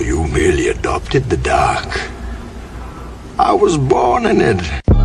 You merely adopted the dark. I was born in it.